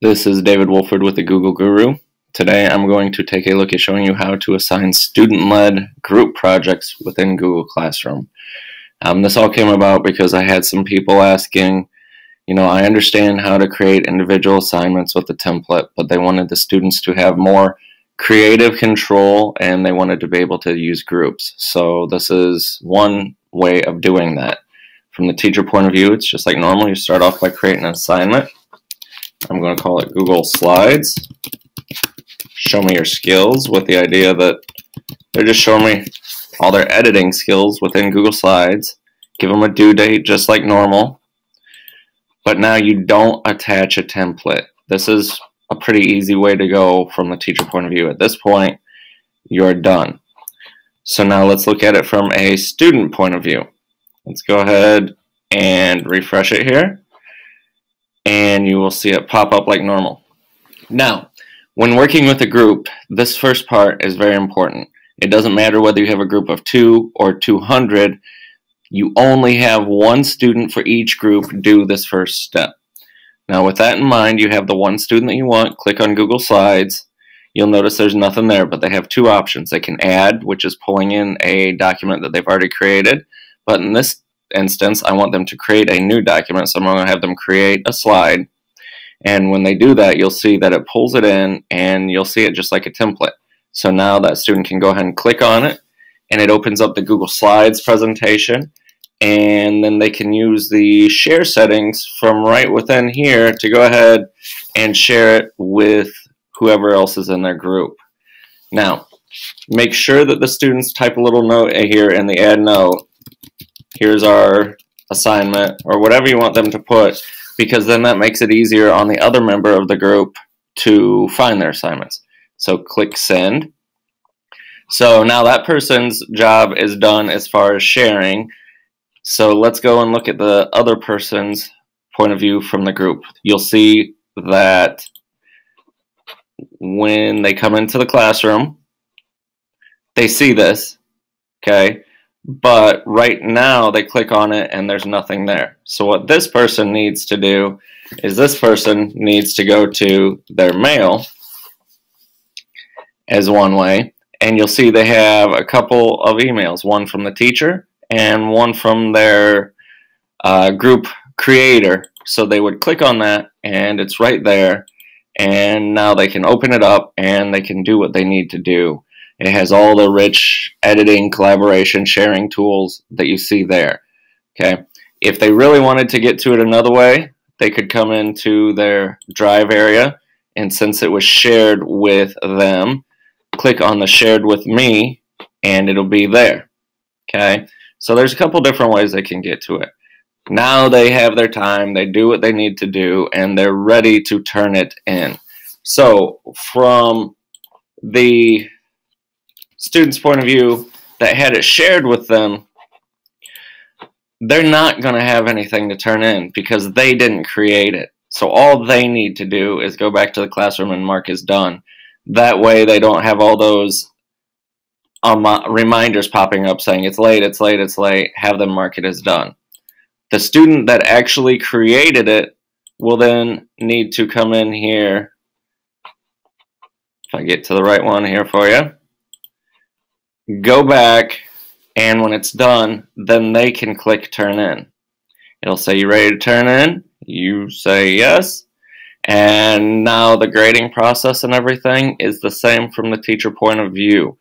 This is David Wolford with the Google Guru. Today I'm going to take a look at showing you how to assign student-led group projects within Google Classroom. Um, this all came about because I had some people asking, you know, I understand how to create individual assignments with the template, but they wanted the students to have more creative control and they wanted to be able to use groups. So this is one way of doing that. From the teacher point of view, it's just like normal. You start off by creating an assignment. I'm going to call it Google Slides. Show me your skills with the idea that they're just showing me all their editing skills within Google Slides. Give them a due date just like normal. But now you don't attach a template. This is a pretty easy way to go from the teacher point of view. At this point, you're done. So now let's look at it from a student point of view. Let's go ahead and refresh it here and you will see it pop up like normal. Now, when working with a group, this first part is very important. It doesn't matter whether you have a group of two or 200, you only have one student for each group do this first step. Now with that in mind, you have the one student that you want, click on Google Slides. You'll notice there's nothing there, but they have two options. They can add, which is pulling in a document that they've already created, but in this instance, I want them to create a new document, so I'm going to have them create a slide. And when they do that, you'll see that it pulls it in, and you'll see it just like a template. So now that student can go ahead and click on it, and it opens up the Google Slides presentation, and then they can use the share settings from right within here to go ahead and share it with whoever else is in their group. Now, make sure that the students type a little note here in the add note here's our assignment, or whatever you want them to put, because then that makes it easier on the other member of the group to find their assignments. So click send. So now that person's job is done as far as sharing. So let's go and look at the other person's point of view from the group. You'll see that when they come into the classroom, they see this, okay? But right now they click on it and there's nothing there. So what this person needs to do is this person needs to go to their mail as one way and you'll see they have a couple of emails, one from the teacher and one from their uh, group creator. So they would click on that and it's right there and now they can open it up and they can do what they need to do. It has all the rich editing, collaboration, sharing tools that you see there. Okay. If they really wanted to get to it another way, they could come into their drive area and since it was shared with them, click on the shared with me and it'll be there. Okay. So there's a couple different ways they can get to it. Now they have their time, they do what they need to do, and they're ready to turn it in. So from the student's point of view that had it shared with them, they're not going to have anything to turn in because they didn't create it. So all they need to do is go back to the classroom and mark is done. That way they don't have all those um, reminders popping up saying it's late, it's late, it's late. Have them mark it as done. The student that actually created it will then need to come in here. If I get to the right one here for you go back, and when it's done, then they can click turn in. It'll say you ready to turn in, you say yes, and now the grading process and everything is the same from the teacher point of view.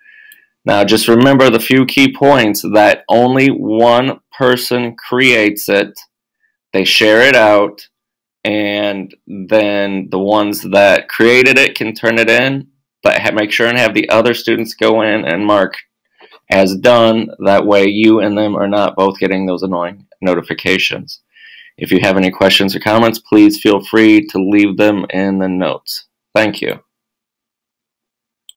Now just remember the few key points that only one person creates it, they share it out, and then the ones that created it can turn it in, but make sure and have the other students go in and mark as done. That way you and them are not both getting those annoying notifications. If you have any questions or comments, please feel free to leave them in the notes. Thank you.